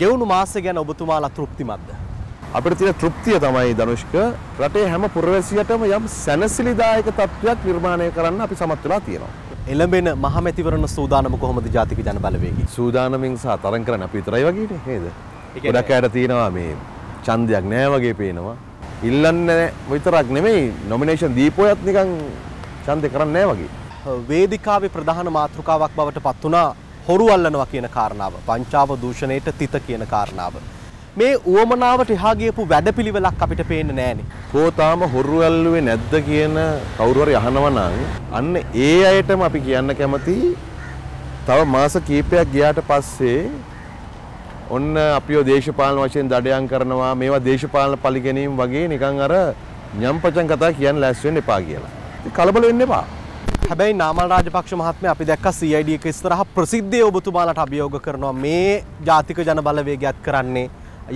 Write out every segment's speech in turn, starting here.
ගෙවුණු මාසය ගැන ඔබතුමාලා තෘප්තිමත්ද. අපිට තියෙන තෘප්තිය තමයි ධනුෂ්ක රටේ හැම පුරවැසියටම යම් සැනසිලිදායක තත්ත්වයක් නිර්මාණය කරන්න අපි සමත් වෙලා තියෙනවා. එළඹෙන මහමැතිවරණ සූදානම කොහොමද ජාතික ජන බලවේගී. සූදානමින් සහ තරං කරන්න අපි විතරයි වගේනේ නේද? ගොඩක් අයට තියෙනවා මේ ඡන්දයක් නෑ වගේ පේනවා. ඉල්ලන්නේ විතරක් නෙමෙයි නොමිනේෂන් දීපෝයත් නිකන් ඡන්දේ කරන්නේ නෑ වගේ. වේදිකාවේ ප්‍රධාන මාතෘකාවක් බවට පත් වුණා හොරු අල්ලනවා කියන කාරණාව. පංචාව දූෂණයට තිත කියන කාරණාව. මේ උවමනාවට එහා ගියපු වැඩපිළිවෙලක් අපිට පේන්නේ නෑනේ. කෝ තාම හොරු ඇල්ලුවේ නැද්ද කියන කවුරු හරි අහනවා නම් අන්න ඒ අයටම අපි කියන්න කැමති තව මාස කීපයක් ගියාට පස්සේ ඔන්න අපිව දේශපාලන වශයෙන් දඩයම් කරනවා මේවා දේශපාලන පරිගැනීම් වගේ නිකන් අර ည ම්පචන් කතා කියන්න ලෑස්ති වෙන්න එපා කියලා. ඉතින් කලබල වෙන්න එපා. හැබැයි නාමල් රාජපක්ෂ මහත්මයා අපි දැක්ක CID එක ඉස්සරහ ප්‍රසිද්ධිය ඔබතුමාලට අභියෝග කරනවා මේ ජාතික ජන බලවේගයත් කරන්නේ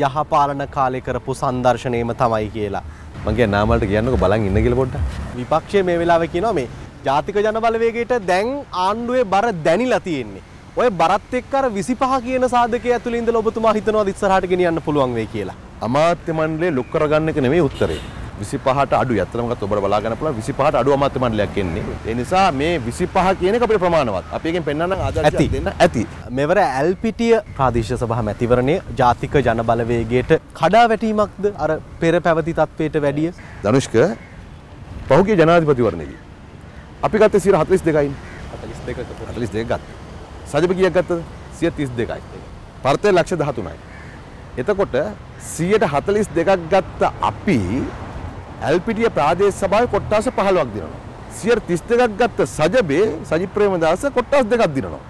යහපාලන කාලේ කරපු සංදර්ශනයම තමයි කියලා. මං කියන්නේ නාමල්ට කියන්නකෝ බලන් ඉන්න කියලා පොඩ්ඩක්. විපක්ෂය මේ වෙලාවේ කියනවා මේ ජාතික ජන බලවේගයට දැන් ආණ්ඩුවේ බර දැනිලා තියෙන්නේ. ඔය බරත් එක්ක අර 25 කියන සාධකය ඇතුළේ ඉඳලා ඔබතුමා හිතනවාද ඉස්සරහට ගෙනියන්න පුළුවන් වෙයි කියලා. අමාත්‍ය මණ්ඩලයේ ලොක් කරගන්න එක නෙමෙයි උත්තරේ. 25ට අඩු ඇත්තටම ගත්ත ඔබට බලා ගන්න පුළුවන් 25ට අඩු අමාත්‍ය මණ්ඩලයක් එන්නේ. ඒ නිසා මේ 25 කියන එක අපිට ප්‍රමාණවත්. අපි එකෙන් පෙන්වන්න. ආදර්ශයක් දෙන්න ඇති. මෙවර ඇල්පිටිය ප්‍රාදේශ සභා මැතිවරණය ජාතික ජන බලවේගයට කඩා වැටීමක්ද අර පෙර පැවති තත්වයට වැඩිය ධනුෂ්ක පහුගිය ජනාධිපතිවරණයේදී අපි ගත්තේ 42යින් 42 ගත්තා. සජිප කීයක් ගත්තද? 132යි. පර්තේ ලක්ෂ 13යි. එතකොට 142ක් ගත්ත අපි ඇල්පිටිය ප්‍රාදේශ සභාවේ කොට්ටාස 15ක් දිනනවා. 132ක් ගත්ත සජබේ සජිත් ප්‍රේමදාස කොට්ටාස් දෙකක් දිනනවා.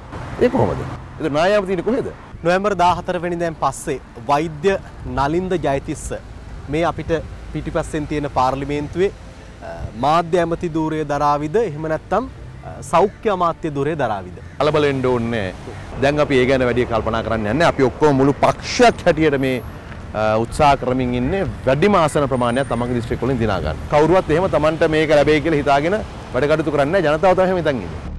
ඒ කොහොමද? ඒක නායකව තියෙන්නේ කොහෙද? නොවැම්බර් 14 වෙනිදාන් පස්සේ වෛද්‍ය නලින්ද ජයතිස්ස මේ අපිට පිටිපස්සෙන් තියෙන පාර්ලිමේන්තුවේ මාධ්‍ය ඇමති ධූරය දරාවිද එහෙම නැත්නම් සෞඛ්‍ය අමාත්‍ය ධූරය දරාවිද කලබල වෙන්න ඕනේ. දැන් අපි ඒ ගැන වැඩි කල්පනා කරන්නේ නැහැ. අපි ඔක්කොම මුළු පක්ෂයක් හැටියට මේ අ, උත්සාහ කරමින් ඉන්නේ වැඩිම ආසන ප්‍රමාණයක් තමන්ගේ දිස්ත්‍රික්ක වලින් දිනා ගන්න. කවුරුවත් එහෙම තමන්ට මේක ලැබෙයි කියලා හිතාගෙන වැඩ කටයුතු කරන්නේ නැහැ. ජනතාව තමයි එහෙම හිතන් ඉන්නේ.